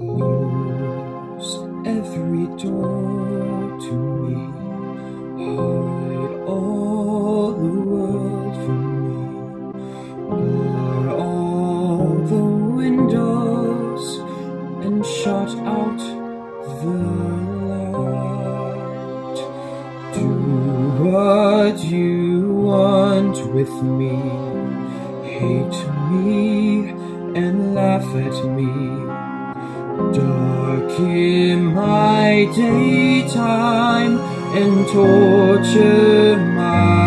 Close every door to me. Hide all the world from me. Bar all the windows and shut out the light. Do what you want with me. Hate me and laugh at me. Darken my daytime and torture my